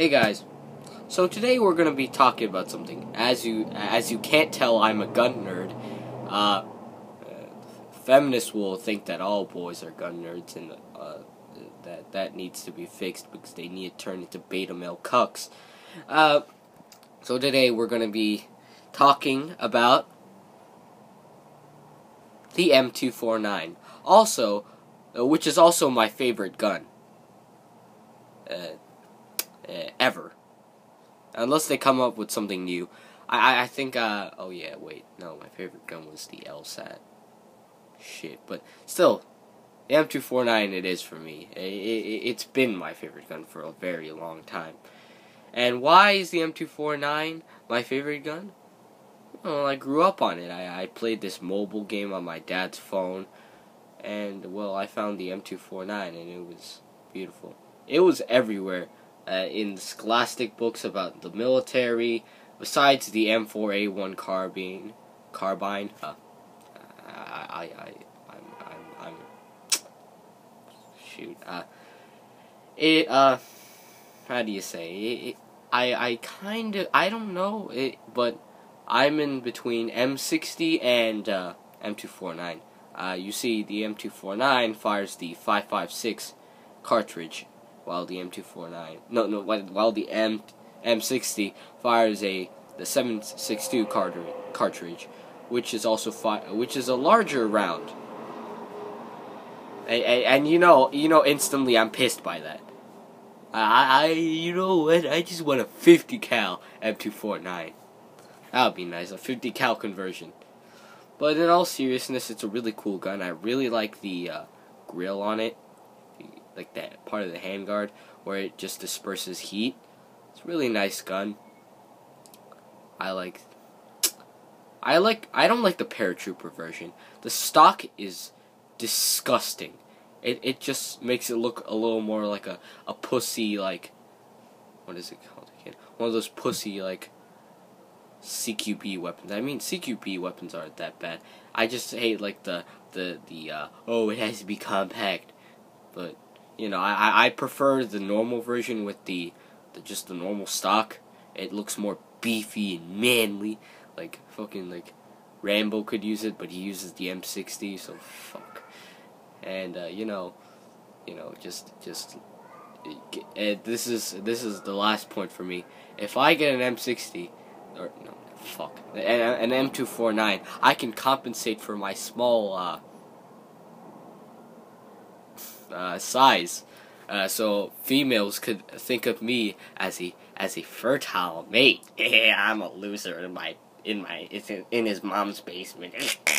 Hey guys, so today we're gonna be talking about something. As you as you can't tell, I'm a gun nerd. Uh, feminists will think that all boys are gun nerds, and uh, that that needs to be fixed because they need to turn into beta male cucks. Uh, so today we're gonna be talking about the M249, also, uh, which is also my favorite gun. Uh, ever. Unless they come up with something new. I, I, I think, uh, oh yeah, wait, no, my favorite gun was the LSAT. Shit, but still, the M249 it is for me. It, it, it's been my favorite gun for a very long time. And why is the M249 my favorite gun? Well, I grew up on it. I, I played this mobile game on my dad's phone. And, well, I found the M249 and it was beautiful. It was everywhere uh, in scholastic books about the military, besides the M4A1 carbine, carbine. Uh, I, I, I, I'm, I'm, I'm, shoot. Uh, it, uh, how do you say? It, it, I, I kind of, I don't know it, but I'm in between M60 and uh, M249. Uh, you see, the M249 fires the 5.56 cartridge while the M249 no no while the M M60 fires a the 762 cartridge, which is also which is a larger round. And, and, and, you know you know instantly I'm pissed by that. I I you know what I just want a 50 cal M249. That would be nice a 50 cal conversion. But in all seriousness, it's a really cool gun. I really like the uh, grill on it like that part of the handguard where it just disperses heat. It's a really nice gun. I like I like I don't like the paratrooper version. The stock is disgusting. It it just makes it look a little more like a, a pussy like what is it called again? One of those pussy like CQB weapons. I mean CQB weapons aren't that bad. I just hate like the the the uh, oh it has to be compact. But you know, I, I prefer the normal version with the, the just the normal stock. It looks more beefy and manly. Like fucking like Rambo could use it, but he uses the M60, so fuck. And uh, you know, you know, just just uh, this is this is the last point for me. If I get an M60 or no, fuck, an, an M249, I can compensate for my small uh, uh, size. Uh, so females could think of me as a as a fertile mate. Yeah, I'm a loser in my in my in his mom's basement.